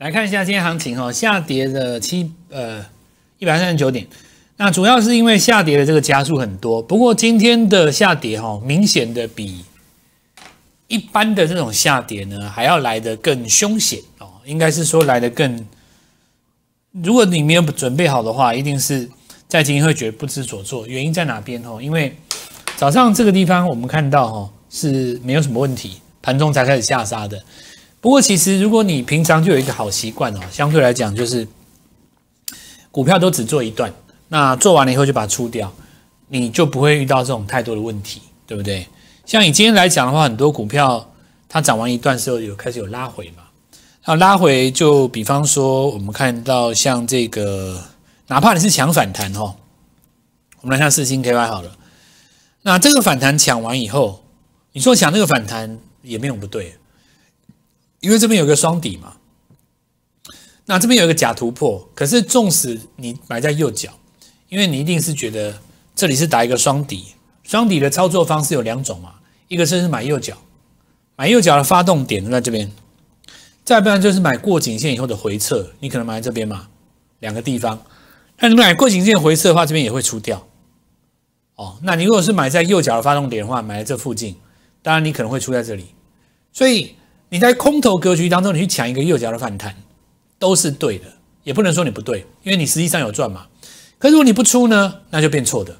来看一下今天行情哈，下跌的七呃一百三十九点，那主要是因为下跌的这个加速很多。不过今天的下跌哈，明显的比一般的这种下跌呢还要来得更凶险哦，应该是说来得更。如果你没有准备好的话，一定是在今天会觉得不知所措。原因在哪边哦？因为早上这个地方我们看到哈是没有什么问题，盘中才开始下杀的。不过，其实如果你平常就有一个好习惯哦，相对来讲就是股票都只做一段，那做完了以后就把它出掉，你就不会遇到这种太多的问题，对不对？像你今天来讲的话，很多股票它涨完一段时候有开始有拉回嘛，那拉回就比方说我们看到像这个，哪怕你是抢反弹哈，我们来看四星 KY 好了，那这个反弹抢完以后，你说抢这个反弹也没有不对。因为这边有个双底嘛，那这边有一个假突破，可是纵使你买在右脚，因为你一定是觉得这里是打一个双底，双底的操作方式有两种嘛，一个是买右脚，买右脚的发动点在这边，再不然就是买过颈线以后的回撤，你可能买在这边嘛，两个地方，那你买过颈线回撤的话，这边也会出掉，哦，那你如果是买在右脚的发动点的话，买在这附近，当然你可能会出在这里，所以。你在空头格局当中，你去抢一个右脚的反弹，都是对的，也不能说你不对，因为你实际上有赚嘛。可如果你不出呢，那就变错的。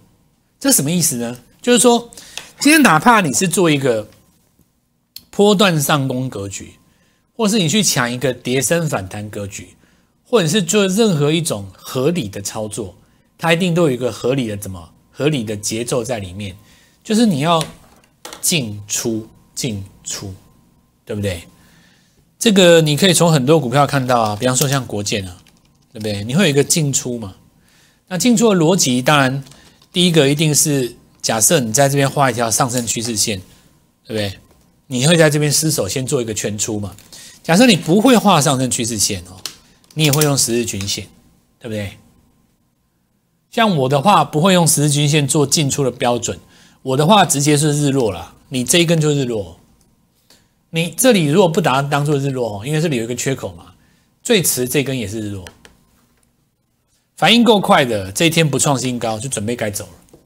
这什么意思呢？就是说，今天哪怕你是做一个波段上攻格局，或是你去抢一个跌升反弹格局，或者是做任何一种合理的操作，它一定都有一个合理的怎么合理的节奏在里面，就是你要进出进出。对不对？这个你可以从很多股票看到啊，比方说像国建啊，对不对？你会有一个进出嘛？那进出的逻辑，当然第一个一定是假设你在这边画一条上升趋势线，对不对？你会在这边失手先做一个全出嘛？假设你不会画上升趋势线哦，你也会用十日均线，对不对？像我的话，不会用十日均线做进出的标准，我的话直接是日落了，你这一根就日落。你这里如果不打当做日落哦，因为这里有一个缺口嘛，最迟这根也是日落，反应够快的这一天不创新高就准备该走了，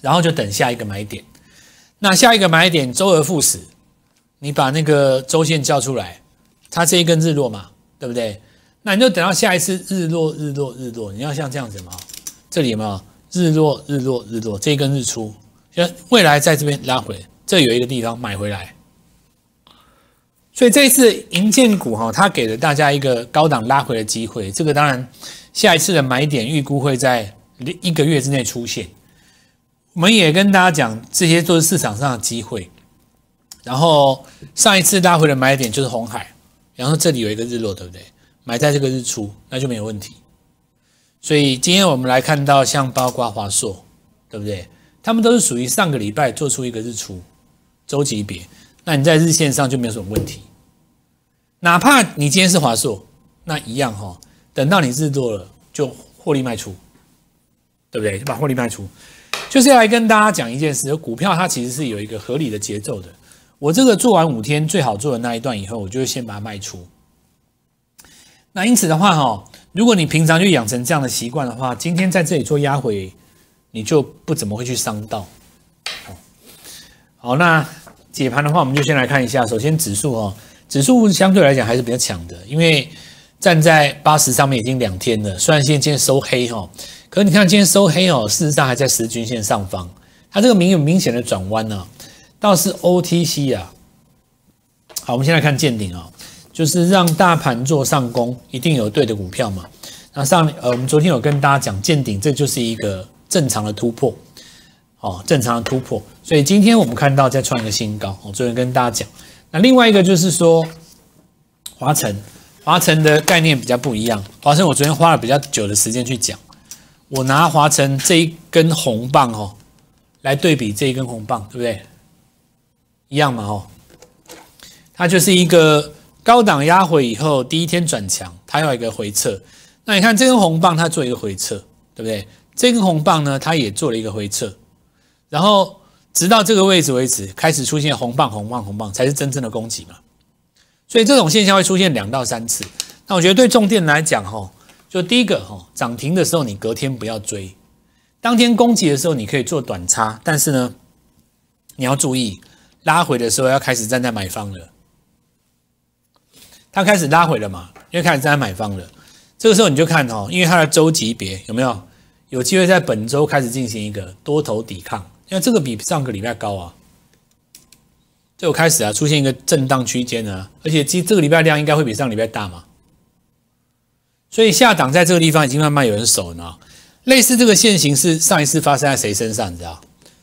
然后就等下一个买点。那下一个买点周而复始，你把那个周线叫出来，它这一根日落嘛，对不对？那你就等到下一次日落日落日落，你要像这样子嘛，这里有没有日落日落日落这一根日出，就未来在这边拉回，这有一个地方买回来。所以这一次银建股哈，它给了大家一个高档拉回的机会。这个当然，下一次的买点预估会在一个月之内出现。我们也跟大家讲，这些都是市场上的机会。然后上一次拉回的买点就是红海，然后这里有一个日落，对不对？买在这个日出，那就没有问题。所以今天我们来看到像包括华硕，对不对？他们都是属于上个礼拜做出一个日出周级别。那你在日线上就没有什么问题，哪怕你今天是华硕，那一样哈，等到你日落了就获利卖出，对不对？就把获利卖出，就是要来跟大家讲一件事：，股票它其实是有一个合理的节奏的。我这个做完五天最好做的那一段以后，我就会先把它卖出。那因此的话哈，如果你平常就养成这样的习惯的话，今天在这里做压回，你就不怎么会去伤到。好，好那。解盘的话，我们就先来看一下。首先，指数哦，指数相对来讲还是比较强的，因为站在八十上面已经两天了。虽然现在今天收黑哈，可是你看今天收黑哦，事实上还在十均线上方。它这个明有明显的转弯呢，倒是 OTC 啊。好，我们先来看见顶啊，就是让大盘做上攻，一定有对的股票嘛。那上呃，我们昨天有跟大家讲见顶，这就是一个正常的突破。哦，正常的突破，所以今天我们看到再创一个新高。我昨天跟大家讲，那另外一个就是说，华晨，华晨的概念比较不一样。华晨我昨天花了比较久的时间去讲，我拿华晨这一根红棒哦，来对比这一根红棒，对不对？一样嘛哦，它就是一个高档压回以后，第一天转强，它要一个回撤。那你看这根红棒它做一个回撤，对不对？这根红棒呢，它也做了一个回撤。然后直到这个位置为止，开始出现红棒、红棒、红棒，才是真正的攻击嘛。所以这种现象会出现两到三次。那我觉得对重电来讲，吼，就第一个，吼，涨停的时候你隔天不要追，当天攻击的时候你可以做短差，但是呢，你要注意拉回的时候要开始站在买方了。它开始拉回了嘛，因为开始站在买方了。这个时候你就看哦，因为它的周级别有没有有机会在本周开始进行一个多头抵抗？那这个比上个礼拜高啊，就开始啊出现一个震荡区间啊，而且这这个礼拜量应该会比上礼拜大嘛。所以下档在这个地方已经慢慢有人守了。类似这个线型是上一次发生在谁身上？你知道？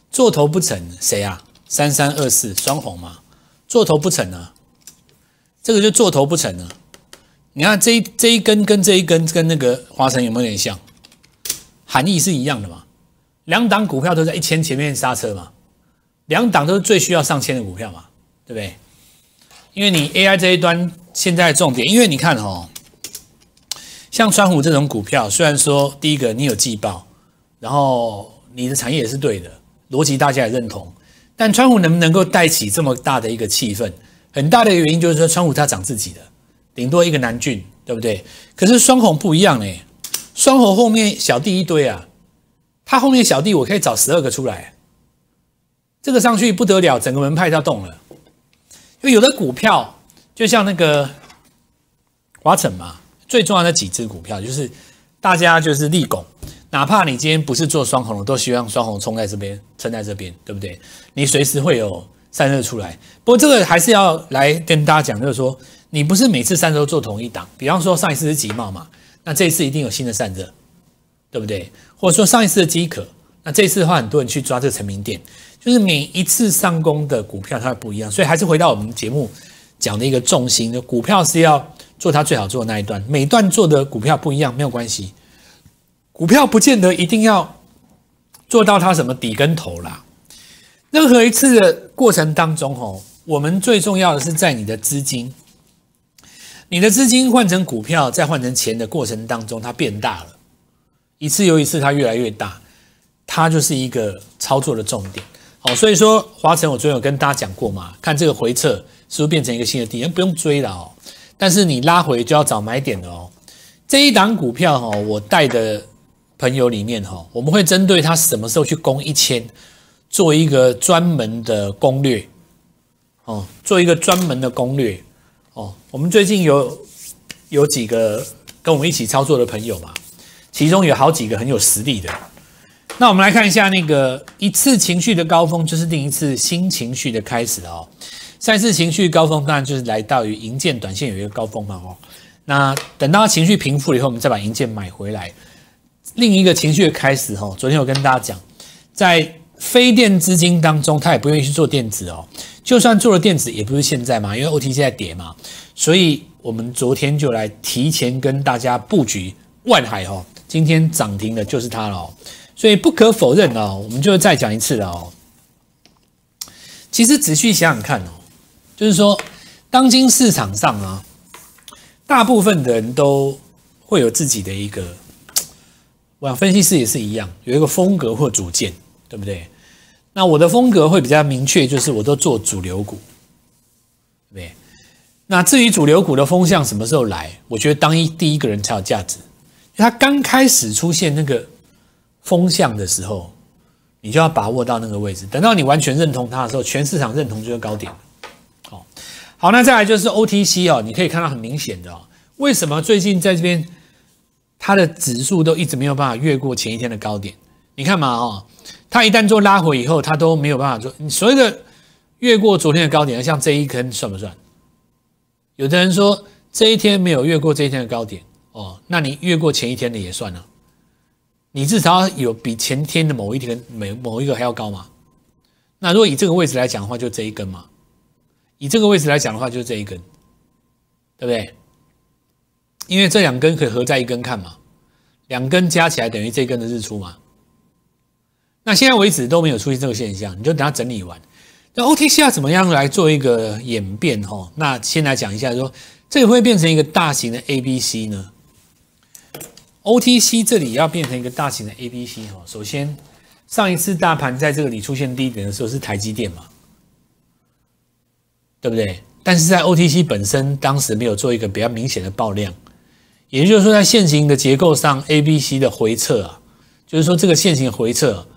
做头不成谁啊？三三二四双红嘛，做头不成呢，这个就做头不成了。你看这一这一根跟这一根跟那个华晨有没有点像？含义是一样的嘛？两档股票都在一千前面刹车嘛？两档都是最需要上千的股票嘛？对不对？因为你 AI 这一端现在重点，因为你看哦。像川湖这种股票，虽然说第一个你有季报，然后你的产业也是对的，逻辑大家也认同，但川湖能不能够带起这么大的一个气氛？很大的原因就是说川湖它涨自己的，顶多一个南郡，对不对？可是双红不一样嘞，双红后面小弟一堆啊，他后面小弟我可以找十二个出来，这个上去不得了，整个门派都要动了。因为有的股票就像那个华晨嘛。最重要的几只股票，就是大家就是立拱，哪怕你今天不是做双红，都希望双红冲在这边，撑在这边，对不对？你随时会有散热出来。不过这个还是要来跟大家讲，就是说你不是每次散热都做同一档。比方说上一次是集贸嘛，那这一次一定有新的散热，对不对？或者说上一次的饥渴，那这一次的话，很多人去抓这个成名店，就是每一次上攻的股票它不一样。所以还是回到我们节目讲的一个重心，就股票是要。做它最好做的那一段，每段做的股票不一样，没有关系。股票不见得一定要做到它什么底跟头啦。任何一次的过程当中，吼，我们最重要的是在你的资金，你的资金换成股票，再换成钱的过程当中，它变大了，一次又一次，它越来越大，它就是一个操作的重点。好，所以说华晨，我昨天有跟大家讲过嘛，看这个回撤是不是变成一个新的低，不用追了哦。但是你拉回就要找买点了哦。这一档股票哈，我带的朋友里面哈，我们会针对它什么时候去攻一千，做一个专门的攻略哦，做一个专门的攻略哦。我们最近有有几个跟我们一起操作的朋友嘛，其中有好几个很有实力的。那我们来看一下那个一次情绪的高峰，就是另一次新情绪的开始哦。上一次情绪高峰当然就是来到于银建短线有一个高峰嘛哦，那等到情绪平复了以后，我们再把银建买回来。另一个情绪的开始哈，昨天我跟大家讲，在非电资金当中，他也不愿意去做电子哦，就算做了电子，也不是现在嘛，因为 OTC 在跌嘛，所以我们昨天就来提前跟大家布局万海哦，今天涨停的就是它了，所以不可否认哦，我们就再讲一次了哦。其实仔细想想看哦。就是说，当今市场上啊，大部分的人都会有自己的一个，我想分析师也是一样，有一个风格或主见，对不对？那我的风格会比较明确，就是我都做主流股，对不对？那至于主流股的风向什么时候来，我觉得当一第一个人才有价值，它刚开始出现那个风向的时候，你就要把握到那个位置，等到你完全认同它的时候，全市场认同就是高点。好，那再来就是 OTC 哦，你可以看到很明显的哦，为什么最近在这边它的指数都一直没有办法越过前一天的高点？你看嘛哦，它一旦做拉回以后，它都没有办法做。你所谓的越过昨天的高点，像这一根算不算？有的人说这一天没有越过这一天的高点哦，那你越过前一天的也算了，你至少有比前天的某一天每某一个还要高嘛？那如果以这个位置来讲的话，就这一根嘛。以这个位置来讲的话，就是这一根，对不对？因为这两根可以合在一根看嘛，两根加起来等于这一根的日出嘛。那现在为止都没有出现这个现象，你就等它整理完。那 OTC 要怎么样来做一个演变？哈，那先来讲一下，说这个会变成一个大型的 ABC 呢？OTC 这里要变成一个大型的 ABC 哈，首先上一次大盘在这里出现低点的时候是台积电嘛？对不对？但是在 OTC 本身当时没有做一个比较明显的爆量，也就是说，在现行的结构上，A、B、C 的回撤啊，就是说这个现行回撤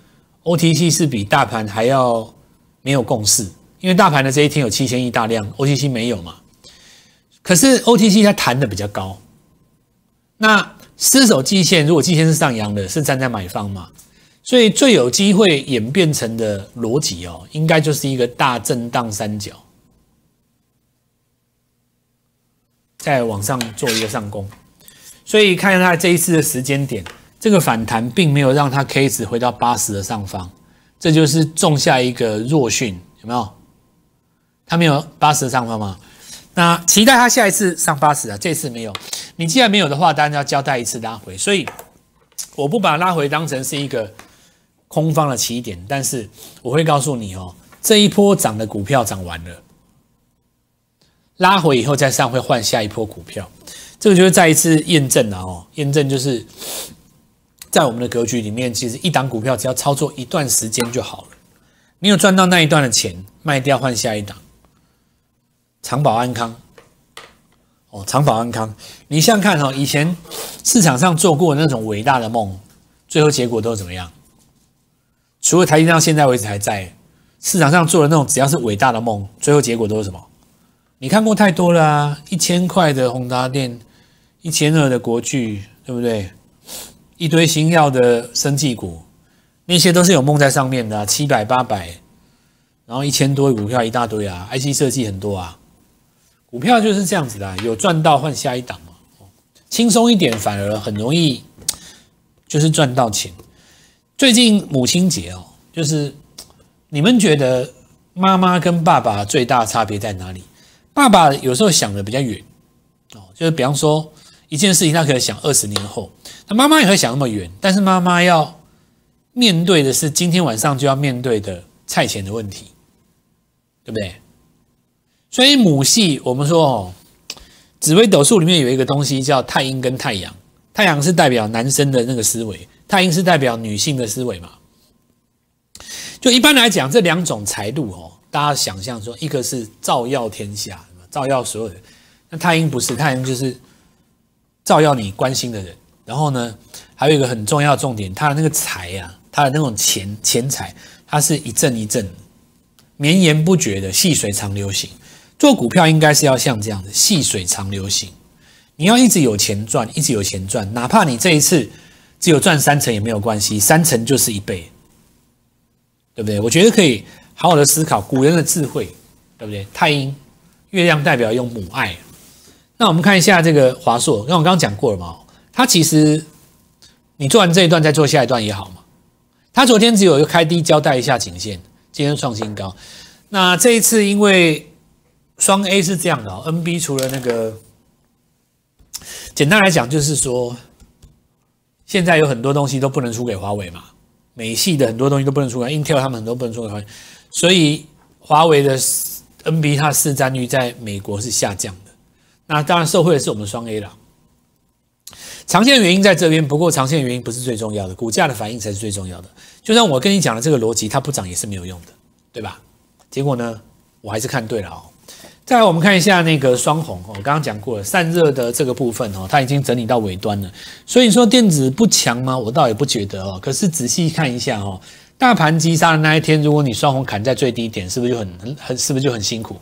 ，OTC 是比大盘还要没有共识，因为大盘的这一天有七千亿大量，OTC 没有嘛。可是 OTC 它弹的比较高，那失守季线，如果季线是上扬的，是站在买方嘛？所以最有机会演变成的逻辑哦，应该就是一个大震荡三角，再往上做一个上攻。所以看一下这一次的时间点，这个反弹并没有让它 K 值回到八十的上方，这就是种下一个弱讯，有没有？它没有八十的上方吗？那期待它下一次上八十啊，这次没有。你既然没有的话，当然要交代一次拉回。所以我不把拉回当成是一个。空方的起点，但是我会告诉你哦，这一波涨的股票涨完了，拉回以后再上会换下一波股票，这个就是再一次验证了哦，验证就是在我们的格局里面，其实一档股票只要操作一段时间就好了，你有赚到那一段的钱，卖掉换下一档，长保安康，哦，长保安康，你想想看哈，以前市场上做过那种伟大的梦，最后结果都是怎么样？除了台积电到现在为止还在市场上做的那种，只要是伟大的梦，最后结果都是什么？你看过太多了啊！一千块的宏达电，一千二的国巨，对不对？一堆新药的生技股，那些都是有梦在上面的，七百八百，然后一千多股票一大堆啊，IC 设计很多啊，股票就是这样子的，有赚到换下一档嘛，轻松一点反而很容易，就是赚到钱。最近母亲节哦，就是你们觉得妈妈跟爸爸最大差别在哪里？爸爸有时候想的比较远哦，就是比方说一件事情，他可以想二十年后，那妈妈也会想那么远，但是妈妈要面对的是今天晚上就要面对的菜钱的问题，对不对？所以母系我们说哦，紫微斗数里面有一个东西叫太阴跟太阳，太阳是代表男生的那个思维。太阴是代表女性的思维嘛？就一般来讲，这两种财路哦，大家想象说，一个是照耀天下，照耀所有人；那太阴不是，太阴就是照耀你关心的人。然后呢，还有一个很重要的重点，它的那个财呀，它的那种钱钱财，它是一阵一阵绵延不绝的，细水长流型。做股票应该是要像这样的细水长流型，你要一直有钱赚，一直有钱赚，哪怕你这一次。只有赚三成也没有关系，三成就是一倍，对不对？我觉得可以好好的思考古人的智慧，对不对？太阴，月亮代表用母爱。那我们看一下这个华硕，因为我刚刚讲过了嘛，它其实你做完这一段再做下一段也好嘛。它昨天只有一个开低交代一下颈线，今天创新高。那这一次因为双 A 是这样的哦，NB 除了那个，简单来讲就是说。现在有很多东西都不能输给华为嘛，美系的很多东西都不能输给 Intel，他们很多不能输给华为，所以华为的 NB 它市占率在美国是下降的。那当然受惠的是我们双 A 了。长线原因在这边，不过长线原因不是最重要的，股价的反应才是最重要的。就像我跟你讲的这个逻辑，它不涨也是没有用的，对吧？结果呢，我还是看对了哦。再来，我们看一下那个双红哦，我刚刚讲过了，散热的这个部分哦，它已经整理到尾端了。所以说电子不强吗？我倒也不觉得哦。可是仔细看一下哦，大盘击杀的那一天，如果你双红砍在最低点，是不是就很很很，是不是就很辛苦？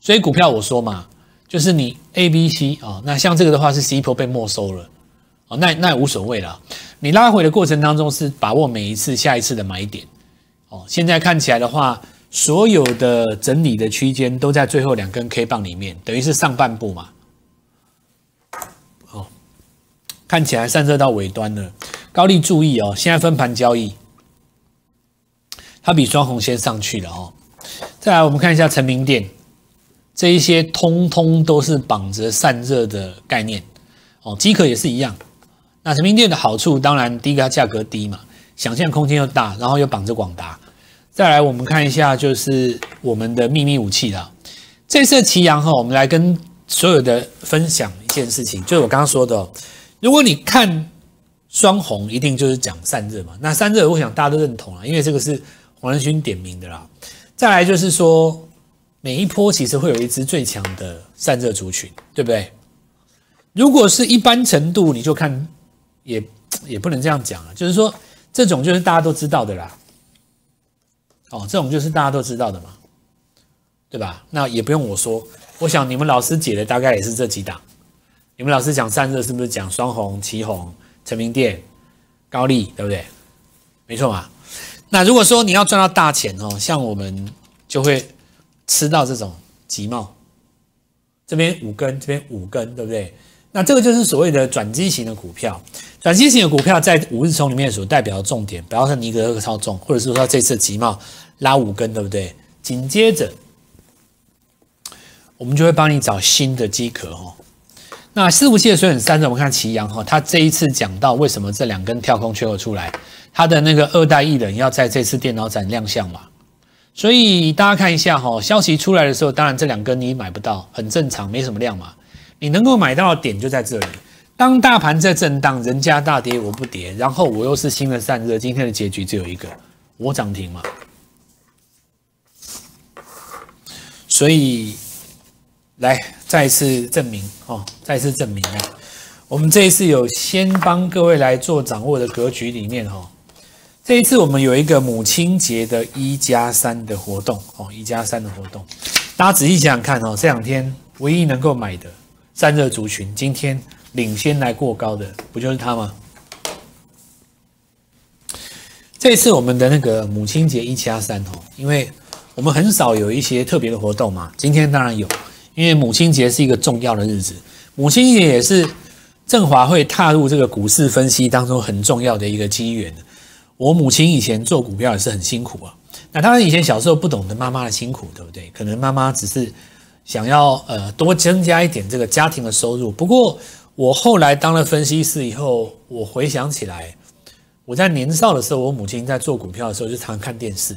所以股票我说嘛，就是你 A、B、C 啊，那像这个的话是 C 波被没收了哦，那那也无所谓了。你拉回的过程当中是把握每一次下一次的买点哦。现在看起来的话。所有的整理的区间都在最后两根 K 棒里面，等于是上半部嘛。哦，看起来散热到尾端了。高利注意哦，现在分盘交易，它比双红先上去了哦。再来，我们看一下成名店，这一些通通都是绑着散热的概念哦。机壳也是一样。那成名店的好处，当然第一个它价格低嘛，想象空间又大，然后又绑着广达。再来，我们看一下，就是我们的秘密武器啦。这次奇阳哈，我们来跟所有的分享一件事情，就是我刚刚说的，如果你看双红，一定就是讲散热嘛。那散热，我想大家都认同啊，因为这个是黄仁勋点名的啦。再来就是说，每一波其实会有一支最强的散热族群，对不对？如果是一般程度，你就看也也不能这样讲啊，就是说这种就是大家都知道的啦。哦，这种就是大家都知道的嘛，对吧？那也不用我说，我想你们老师解的大概也是这几档。你们老师讲散热是不是讲双红、旗红、成明电、高丽，对不对？没错嘛。那如果说你要赚到大钱哦，像我们就会吃到这种集贸，这边五根，这边五根，对不对？那这个就是所谓的转机型的股票。转机型的股票在五日冲里面所代表的重点，比方说尼格尔超重，或者是说这次集贸拉五根，对不对？紧接着我们就会帮你找新的机壳哦。那四五七的水很三的，我们看奇阳哈，他这一次讲到为什么这两根跳空缺口出来，他的那个二代艺人要在这次电脑展亮相嘛？所以大家看一下哈，消息出来的时候，当然这两根你买不到，很正常，没什么量嘛。你能够买到的点就在这里。当大盘在震荡，人家大跌我不跌，然后我又是新的散热，今天的结局只有一个，我涨停嘛。所以来再一次证明哦，再一次证明啊，我们这一次有先帮各位来做掌握的格局里面哈，这一次我们有一个母亲节的一加三的活动哦，一加三的活动，大家仔细想想看哦，这两天唯一能够买的散热族群，今天。领先来过高的不就是他吗？这次我们的那个母亲节一加三哦，因为我们很少有一些特别的活动嘛。今天当然有，因为母亲节是一个重要的日子，母亲节也是振华会踏入这个股市分析当中很重要的一个机缘。我母亲以前做股票也是很辛苦啊，那当然以前小时候不懂得妈妈的辛苦，对不对？可能妈妈只是想要呃多增加一点这个家庭的收入，不过。我后来当了分析师以后，我回想起来，我在年少的时候，我母亲在做股票的时候就常看电视，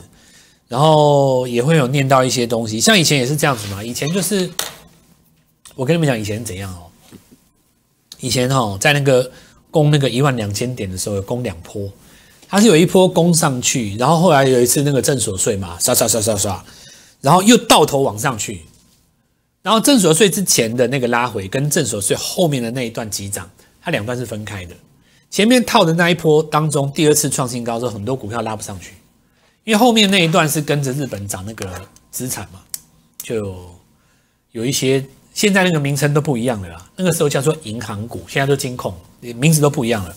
然后也会有念到一些东西。像以前也是这样子嘛，以前就是我跟你们讲以前怎样哦，以前哦在那个攻那个一万两千点的时候，有攻两波，它是有一波攻上去，然后后来有一次那个正所税嘛，刷刷刷刷刷，然后又倒头往上去。然后正所税之前的那个拉回，跟正所税后面的那一段急涨，它两段是分开的。前面套的那一波当中，第二次创新高之后，很多股票拉不上去，因为后面那一段是跟着日本涨那个资产嘛，就有一些现在那个名称都不一样了啦。那个时候叫做银行股，现在都金控，名字都不一样了。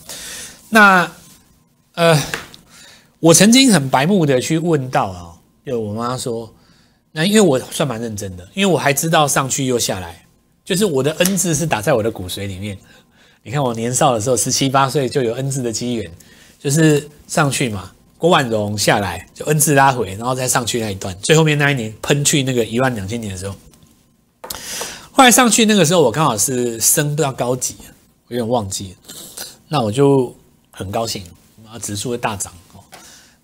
那呃，我曾经很白目的去问到啊，就我妈说。那因为我算蛮认真的，因为我还知道上去又下来，就是我的 N 字是打在我的骨髓里面。你看我年少的时候，十七八岁就有 N 字的机缘，就是上去嘛，郭万荣下来就 N 字拉回，然后再上去那一段，最后面那一年喷去那个一万两千年的时候，后来上去那个时候我刚好是升不到高级，我有点忘记，那我就很高兴，啊指数会大涨哦，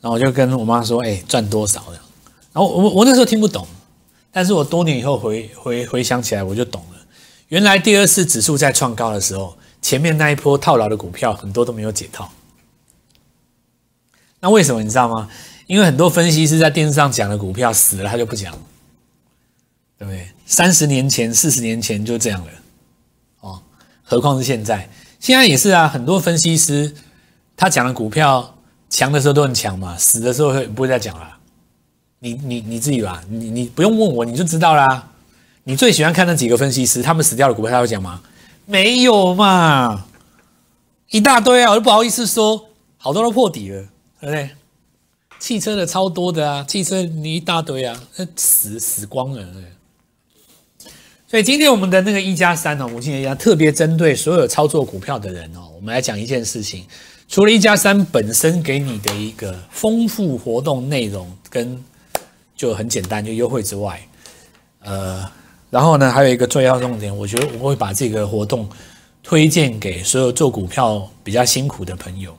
然后我就跟我妈说，哎赚多少了。然后我我那时候听不懂，但是我多年以后回回回想起来，我就懂了。原来第二次指数在创高的时候，前面那一波套牢的股票很多都没有解套。那为什么你知道吗？因为很多分析师在电视上讲的股票死了，他就不讲，对不对？三十年前、四十年前就这样了，哦，何况是现在？现在也是啊，很多分析师他讲的股票强的时候都很强嘛，死的时候会不会再讲了？你你你自己吧，你你不用问我，你就知道啦。你最喜欢看那几个分析师，他们死掉的股票，他会讲吗？没有嘛，一大堆啊，我都不好意思说，好多都破底了，对不对？汽车的超多的啊，汽车你一大堆啊，那死死光了。所以今天我们的那个一加三哦，母亲节一样，特别针对所有操作股票的人哦，我们来讲一件事情，除了一加三本身给你的一个丰富活动内容跟就很简单，就优惠之外，呃，然后呢，还有一个重要重点，我觉得我会把这个活动推荐给所有做股票比较辛苦的朋友，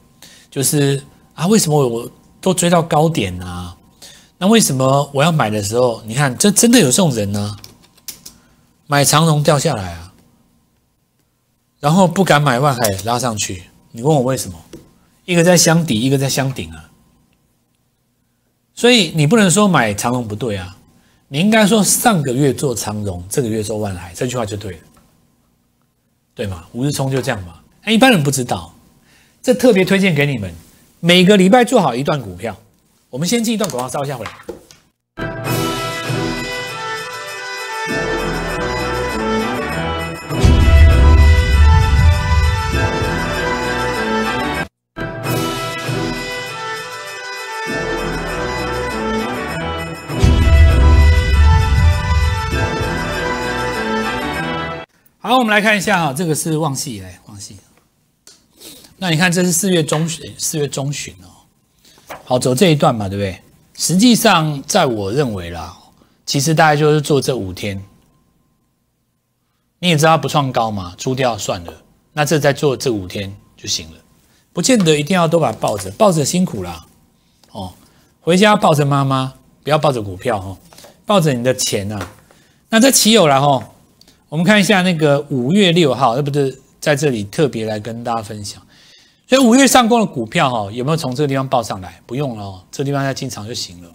就是啊，为什么我都追到高点啊？那为什么我要买的时候，你看这真的有这种人呢？买长荣掉下来啊，然后不敢买万海拉上去，你问我为什么？一个在箱底，一个在箱顶啊。所以你不能说买长荣不对啊，你应该说上个月做长荣，这个月做万海，这句话就对了。对吗？五日冲就这样嘛。哎，一般人不知道，这特别推荐给你们，每个礼拜做好一段股票。我们先进一段广告，稍一下回来。我们来看一下哈，这个是旺系来旺系。那你看，这是四月中旬，四月中旬哦。好，走这一段嘛，对不对？实际上，在我认为啦，其实大概就是做这五天。你也知道不创高嘛，出掉算了。那这再做这五天就行了，不见得一定要都把它抱着，抱着辛苦啦。哦，回家抱着妈妈，不要抱着股票哈，抱着你的钱呐。那这岂有了哈？我们看一下那个五月六号，那不是在这里特别来跟大家分享。所以五月上攻的股票哈，有没有从这个地方报上来？不用了哦，这地方再进场就行了。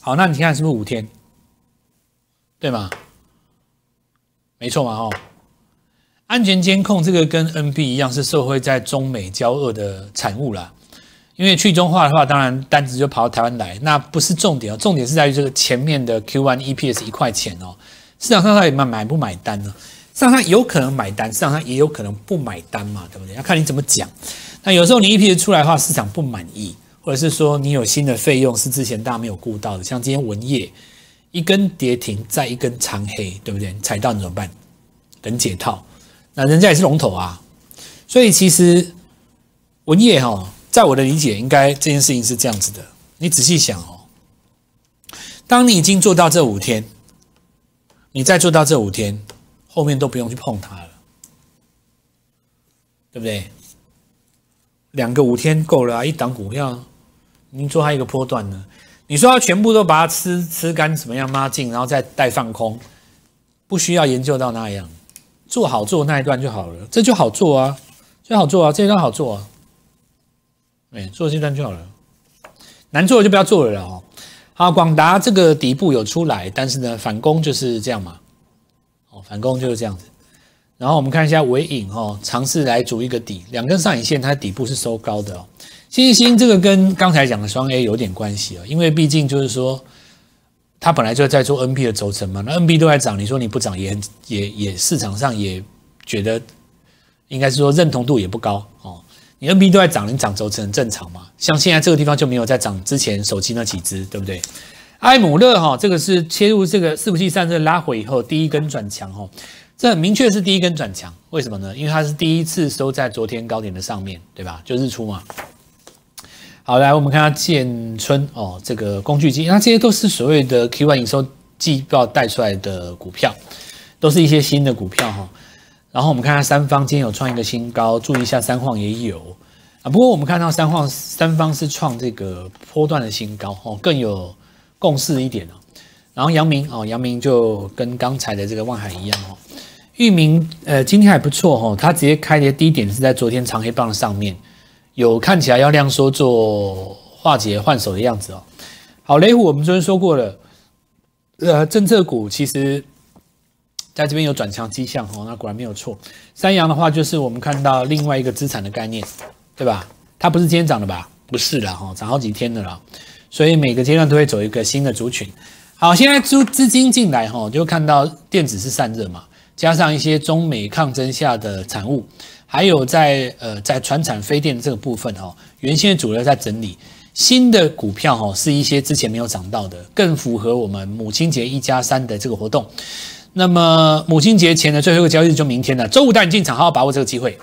好，那你看是不是五天？对吗？没错嘛哦。安全监控这个跟 NB 一样，是社会在中美交恶的产物啦。因为去中化的话，当然单子就跑到台湾来，那不是重点哦，重点是在于这个前面的 Q1 EPS 一块钱哦。市场上到底买买不买单呢？市场上有可能买单，市场上也有可能不买单嘛，对不对？要看你怎么讲。那有时候你一批出来的话，市场不满意，或者是说你有新的费用是之前大家没有顾到的，像今天文业一根跌停，再一根长黑，对不对？踩到你怎么办？等解套。那人家也是龙头啊，所以其实文业哈，在我的理解，应该这件事情是这样子的。你仔细想哦，当你已经做到这五天。你再做到这五天，后面都不用去碰它了，对不对？两个五天够了啊！一档股票，你做它一个波段呢？你说要全部都把它吃吃干，怎么样拉进，然后再带放空，不需要研究到那样，做好做那一段就好了，这就好做啊，最好做啊，这一段好做啊，哎，做这段就好了，难做的就不要做了哦。啊，广达这个底部有出来，但是呢，反攻就是这样嘛。哦，反攻就是这样子。然后我们看一下尾影哦，尝试来组一个底，两根上影线，它底部是收高的哦。星星这个跟刚才讲的双 A 有点关系哦，因为毕竟就是说，它本来就在做 NB 的轴承嘛，那 NB 都在涨，你说你不涨，也也也市场上也觉得应该是说认同度也不高哦。你 N B 都在涨，你涨轴承正常嘛？像现在这个地方就没有在涨之前手机那几只，对不对？埃姆勒哈，这个是切入这个四五七三这拉回以后第一根转强哈，这很明确是第一根转强，为什么呢？因为它是第一次收在昨天高点的上面对吧？就日出嘛。好，来我们看下建春哦，这个工具机，那这些都是所谓的 Q one 营收季报带出来的股票，都是一些新的股票哈。然后我们看下三方今天有创一个新高，注意一下三晃也有啊。不过我们看到三晃三方是创这个波段的新高哦，更有共识一点哦。然后阳明哦，阳明就跟刚才的这个望海一样哦。域名呃今天还不错哦，它直接开的低点是在昨天长黑棒的上面，有看起来要量缩做化解换手的样子哦。好，雷虎我们昨天说过了，呃，政策股其实。在这边有转强迹象哦，那果然没有错。三阳的话，就是我们看到另外一个资产的概念，对吧？它不是今天涨的吧？不是了哈，涨好几天的了。所以每个阶段都会走一个新的族群。好，现在资资金进来哈，就看到电子是散热嘛，加上一些中美抗争下的产物，还有在呃在船产飞电这个部分哈，原先的主流在整理新的股票哈，是一些之前没有涨到的，更符合我们母亲节一加三的这个活动。那么母亲节前的最后一个交易日就明天了，周五带你进场，好好把握这个机会。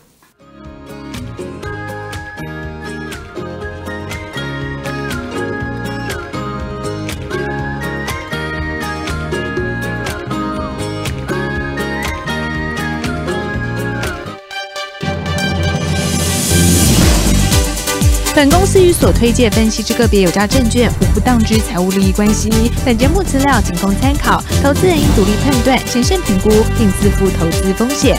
所推荐分析之个别有价证券无不当之财务利益关系。本节目资料仅供参考，投资人应独立判断、审慎评估并自负投资风险。